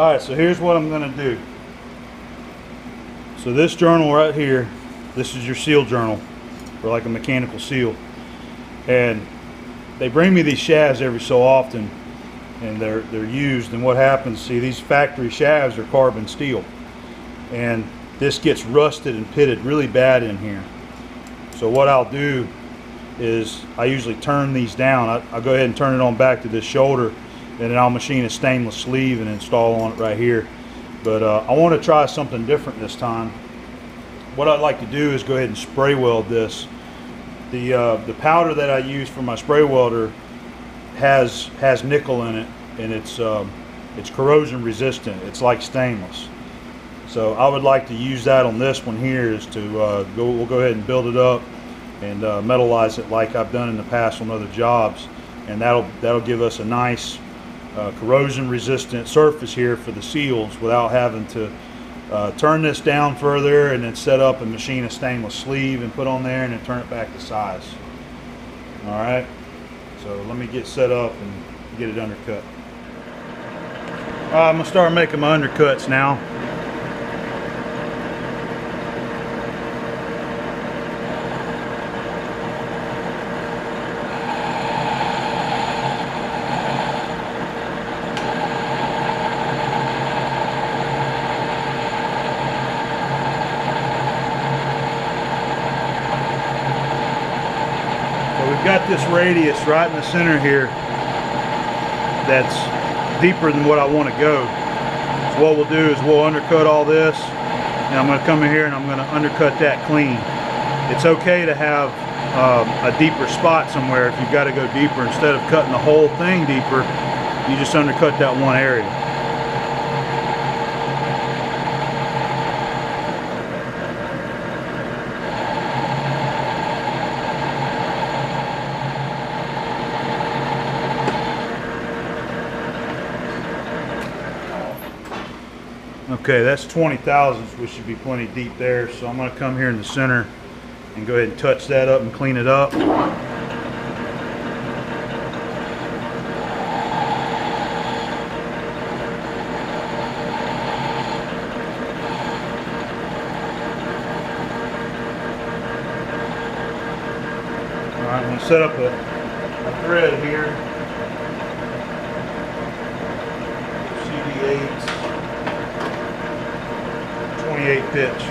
All right, so here's what I'm gonna do. So this journal right here, this is your seal journal or like a mechanical seal. And they bring me these shafts every so often and they're they're used and what happens, see these factory shafts are carbon steel. And this gets rusted and pitted really bad in here. So what I'll do is I usually turn these down. I, will go ahead and turn it on back to this shoulder then I'll machine a stainless sleeve and install on it right here. But uh, I want to try something different this time. What I'd like to do is go ahead and spray weld this. The, uh, the powder that I use for my spray welder has, has nickel in it and it's, um, it's corrosion resistant. It's like stainless. So I would like to use that on this one here is to uh, go, we'll go ahead and build it up and uh, metalize it like I've done in the past on other jobs. And that'll, that'll give us a nice uh, corrosion resistant surface here for the seals without having to uh, turn this down further and then set up and machine a stainless sleeve and put on there and then turn it back to size. All right, so let me get set up and get it undercut. I'm gonna start making my undercuts now. Got this radius right in the center here that's deeper than what I want to go. So what we'll do is we'll undercut all this and I'm going to come in here and I'm going to undercut that clean. It's okay to have um, a deeper spot somewhere if you've got to go deeper. Instead of cutting the whole thing deeper, you just undercut that one area. Okay, that's 20 thousandths, which should be plenty deep there. So I'm gonna come here in the center and go ahead and touch that up and clean it up. All right, I'm gonna set up a, a thread here. Pitch.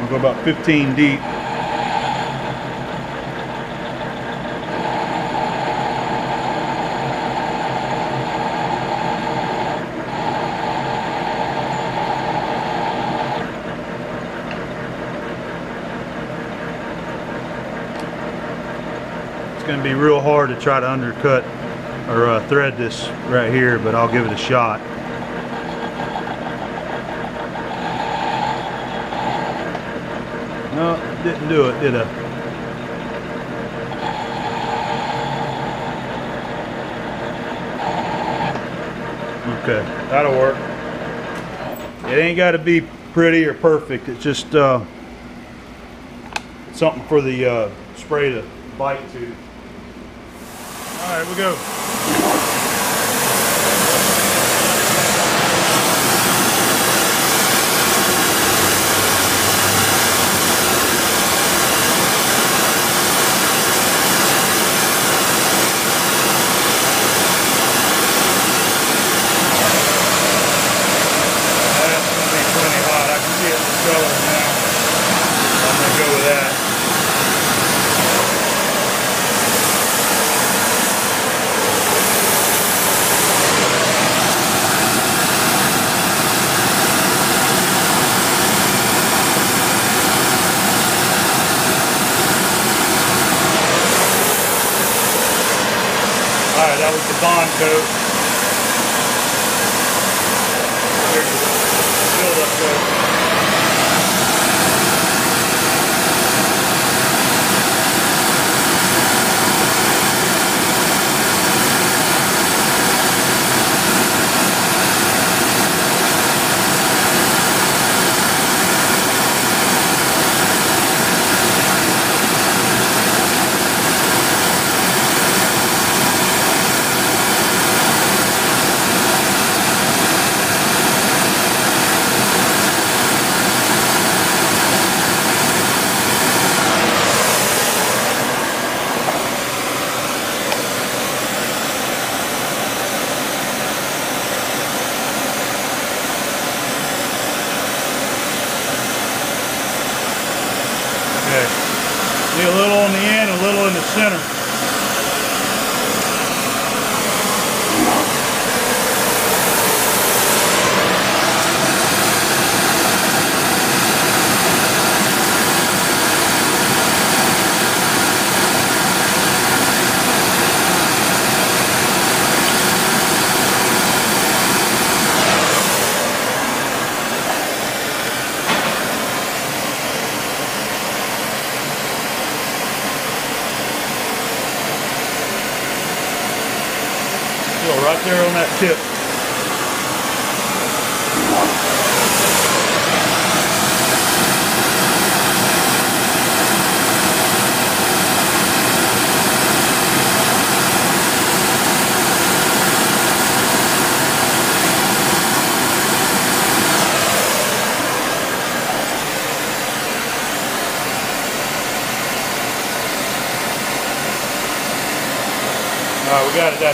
We'll go about 15 deep. It's going to be real hard to try to undercut or uh, thread this right here, but I'll give it a shot. No, didn't do it, did I? Okay, that'll work. It ain't got to be pretty or perfect. It's just uh, something for the uh, spray to bite to. All right, we go. That's gonna be plenty hot. I can see it going now. I'm gonna go with that. All right, that was the bond coat.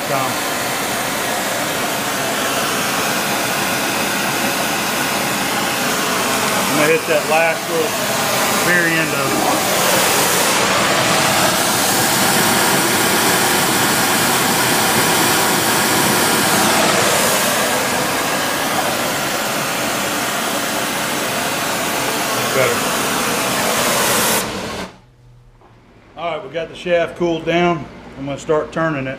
Time. I'm gonna hit that last little very end of it. Better. All right, we got the shaft cooled down. I'm gonna start turning it.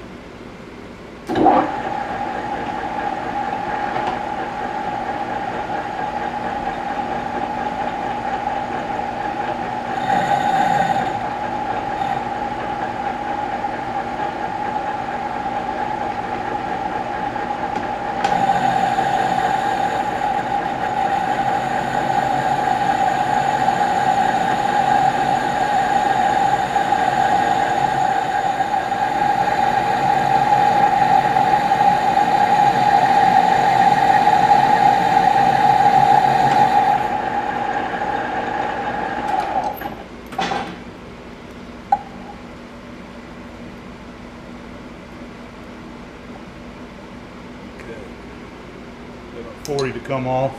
Come off.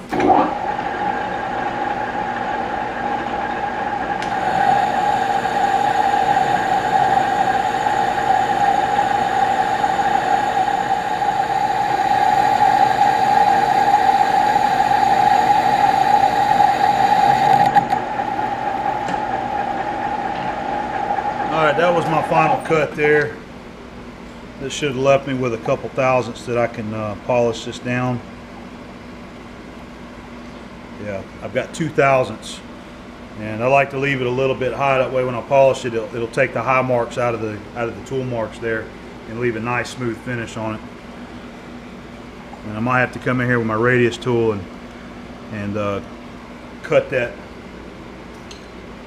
All right, that was my final cut there. This should have left me with a couple thousandths that I can uh, polish this down. Yeah, I've got two thousandths. And I like to leave it a little bit high, that way when I polish it, it'll, it'll take the high marks out of the out of the tool marks there and leave a nice smooth finish on it. And I might have to come in here with my radius tool and and uh, cut that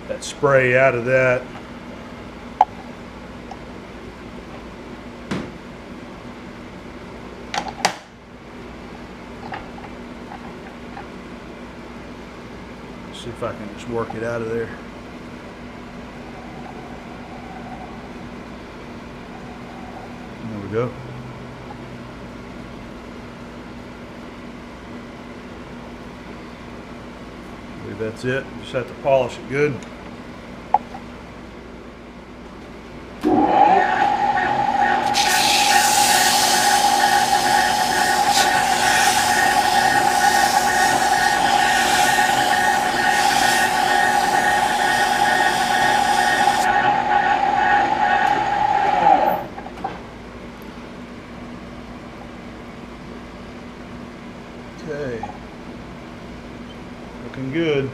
that spray out of that. See if I can just work it out of there. There we go. I believe that's it. Just have to polish it good. Okay. Looking good.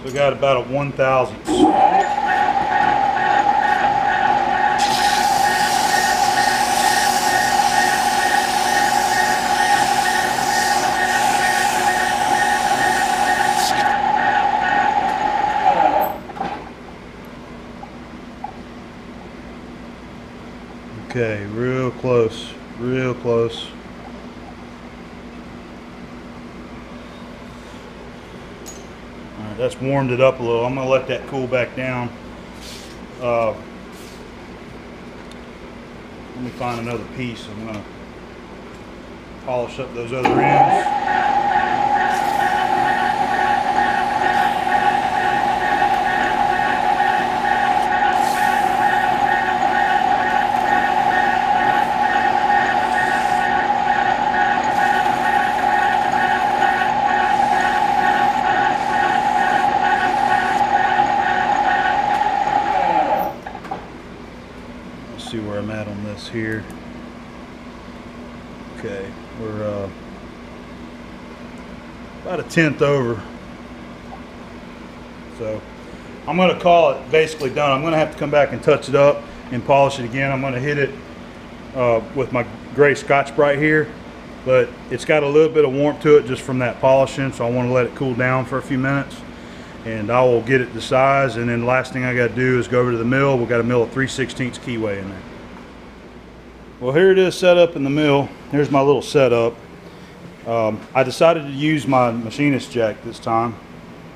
Still got about a one thousandths. Okay, real close. real close. All right, that's warmed it up a little. I'm gonna let that cool back down. Uh, let me find another piece. I'm gonna polish up those other ends. See where I'm at on this here. Okay, we're uh, about a tenth over. So I'm going to call it basically done. I'm going to have to come back and touch it up and polish it again. I'm going to hit it uh, with my gray Scotch Brite here, but it's got a little bit of warmth to it just from that polishing, so I want to let it cool down for a few minutes. And I will get it the size, and then the last thing I got to do is go over to the mill. We've got a mill of 3 16 keyway in there. Well, here it is set up in the mill. Here's my little setup. Um, I decided to use my machinist jack this time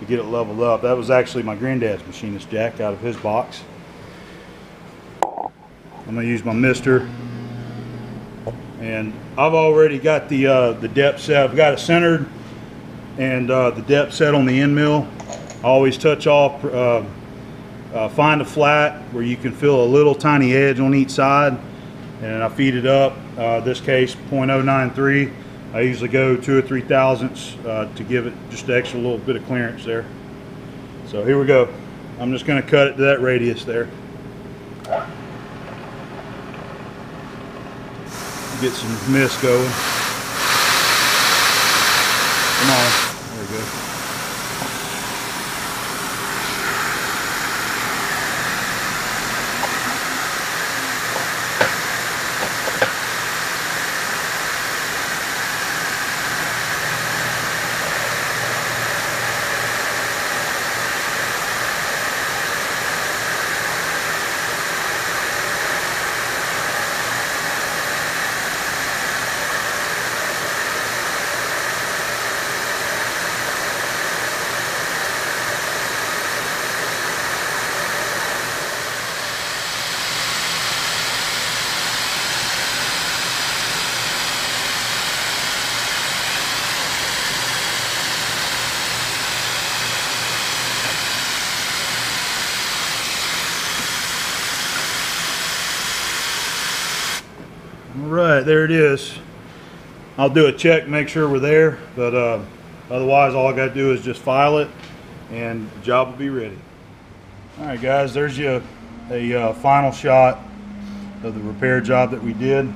to get it leveled up. That was actually my granddad's machinist jack out of his box. I'm gonna use my mister. And I've already got the, uh, the depth set. I've got it centered and uh, the depth set on the end mill. Always touch off, uh, uh, find a flat where you can feel a little tiny edge on each side and I feed it up. Uh, this case 0.093. I usually go two or three thousandths uh, to give it just an extra little bit of clearance there. So here we go. I'm just going to cut it to that radius there. Get some mist going. Come on. There we go. All right, there it is. I'll do a check, make sure we're there, but uh, otherwise all I gotta do is just file it and the job will be ready. All right, guys, there's you a uh, final shot of the repair job that we did.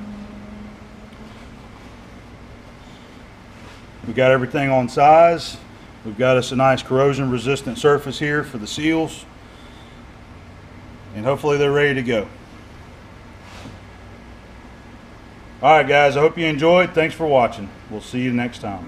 We got everything on size. We've got us a nice corrosion resistant surface here for the seals. And hopefully they're ready to go. All right, guys, I hope you enjoyed. Thanks for watching. We'll see you next time.